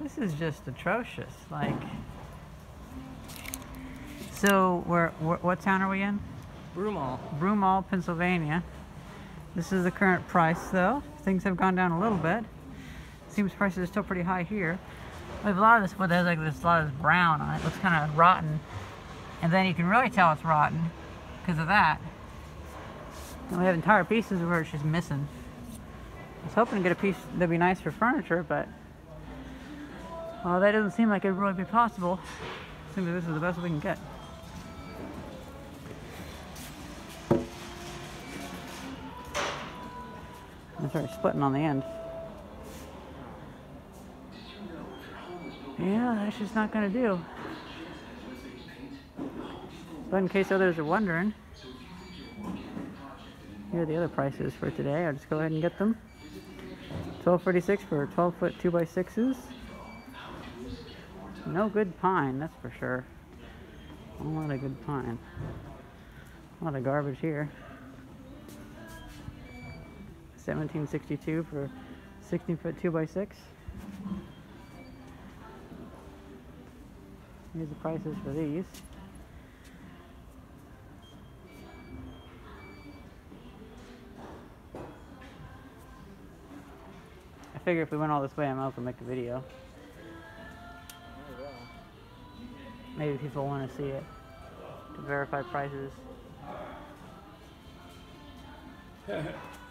This is just atrocious. Like, so we're, we're what town are we in? Broomall. Broomall, Pennsylvania. This is the current price, though. Things have gone down a little bit. Seems prices are still pretty high here. We have a lot of this, but there's like this a lot of this brown on it. Looks kind of rotten, and then you can really tell it's rotten because of that. And we have entire pieces where it's just missing. I was hoping to get a piece that'd be nice for furniture, but well, that doesn't seem like it'd really be possible. Seems like this is the best we can get. It's already splitting on the end. Yeah, that's just not gonna do. But in case others are wondering, here are the other prices for today. I'll just go ahead and get them. 1246 for 12 foot 2 by 6s No good pine, that's for sure. A lot of good pine. A lot of garbage here. 1762 for 16 foot 2 by 6 Here's the prices for these. I figure if we went all this way, I might as well make a video. Maybe people want to see it to verify prices.